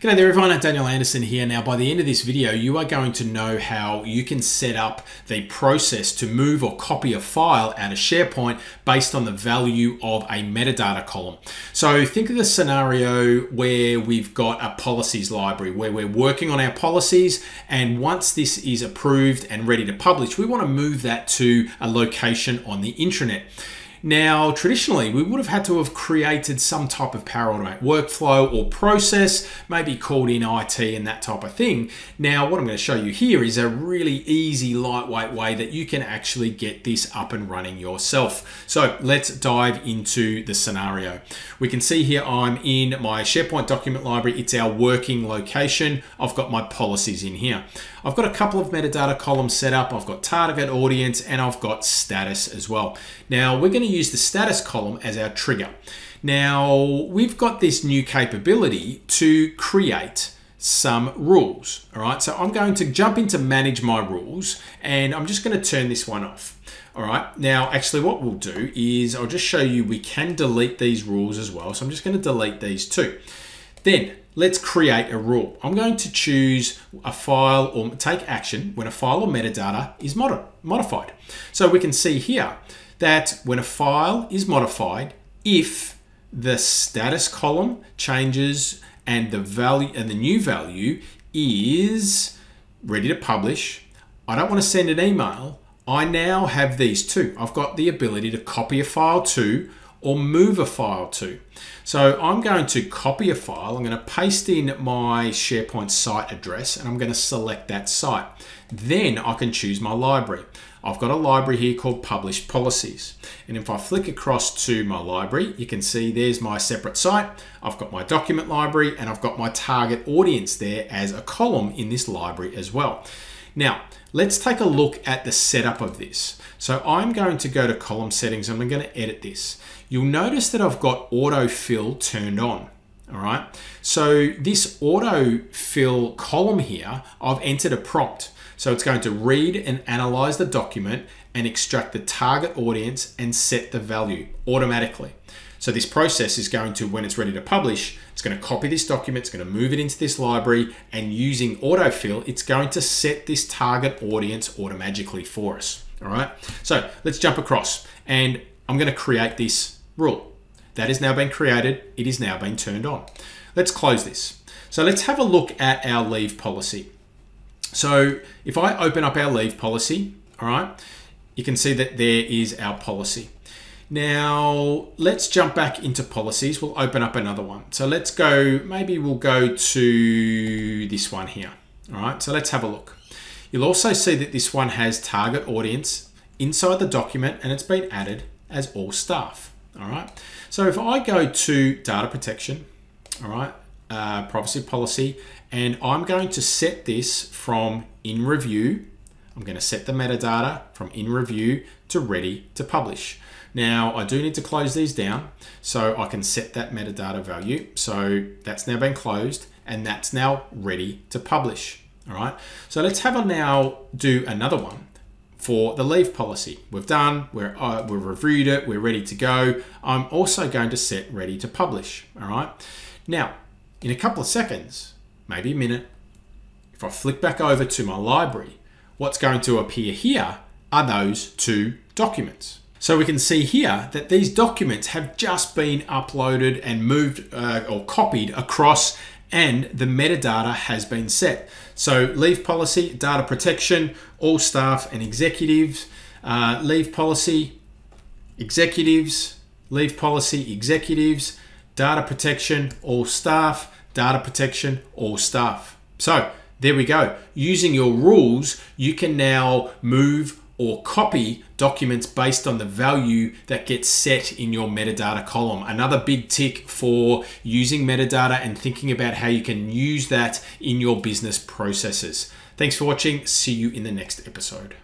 G'day there everyone, Daniel Anderson here. Now by the end of this video, you are going to know how you can set up the process to move or copy a file out of SharePoint based on the value of a metadata column. So think of the scenario where we've got a policies library where we're working on our policies and once this is approved and ready to publish, we want to move that to a location on the intranet. Now, traditionally, we would have had to have created some type of Power Automate workflow or process, maybe called in IT and that type of thing. Now, what I'm going to show you here is a really easy, lightweight way that you can actually get this up and running yourself. So let's dive into the scenario. We can see here I'm in my SharePoint document library. It's our working location. I've got my policies in here. I've got a couple of metadata columns set up. I've got target audience and I've got status as well. Now we're going to use the status column as our trigger. Now we've got this new capability to create some rules. All right, so I'm going to jump into manage my rules and I'm just going to turn this one off. All right, now actually what we'll do is I'll just show you we can delete these rules as well. So I'm just going to delete these too. Then let's create a rule. I'm going to choose a file or take action when a file or metadata is mod modified. So we can see here that when a file is modified, if the status column changes and the value and the new value is ready to publish, I don't want to send an email. I now have these two. I've got the ability to copy a file to or move a file to. So I'm going to copy a file, I'm going to paste in my SharePoint site address and I'm going to select that site. Then I can choose my library. I've got a library here called Published Policies. And if I flick across to my library, you can see there's my separate site. I've got my document library and I've got my target audience there as a column in this library as well. Now, let's take a look at the setup of this. So I'm going to go to column settings and I'm going to edit this. You'll notice that I've got autofill turned on. All right. So this autofill column here, I've entered a prompt. So it's going to read and analyze the document and extract the target audience and set the value automatically. So this process is going to, when it's ready to publish, it's going to copy this document, it's going to move it into this library, and using autofill, it's going to set this target audience automatically for us. All right. So let's jump across, and I'm going to create this rule. That has now been created. It is now been turned on. Let's close this. So let's have a look at our leave policy. So if I open up our leave policy, all right, you can see that there is our policy. Now let's jump back into policies. We'll open up another one. So let's go, maybe we'll go to this one here. All right, so let's have a look. You'll also see that this one has target audience inside the document and it's been added as all staff. All right, so if I go to data protection, all right, uh, privacy policy, and I'm going to set this from in review. I'm going to set the metadata from in review to ready to publish. Now I do need to close these down so I can set that metadata value. So that's now been closed and that's now ready to publish. All right. So let's have a now do another one for the leave policy. We've done, we're, uh, we've reviewed it, we're ready to go. I'm also going to set ready to publish. All right. Now, in a couple of seconds, maybe a minute, if I flick back over to my library, what's going to appear here are those two documents. So we can see here that these documents have just been uploaded and moved uh, or copied across and the metadata has been set. So leave policy, data protection, all staff and executives, uh, leave policy, executives, leave policy, executives, data protection, all staff, data protection, all staff. So there we go. Using your rules, you can now move or copy documents based on the value that gets set in your metadata column. Another big tick for using metadata and thinking about how you can use that in your business processes. Thanks for watching. See you in the next episode.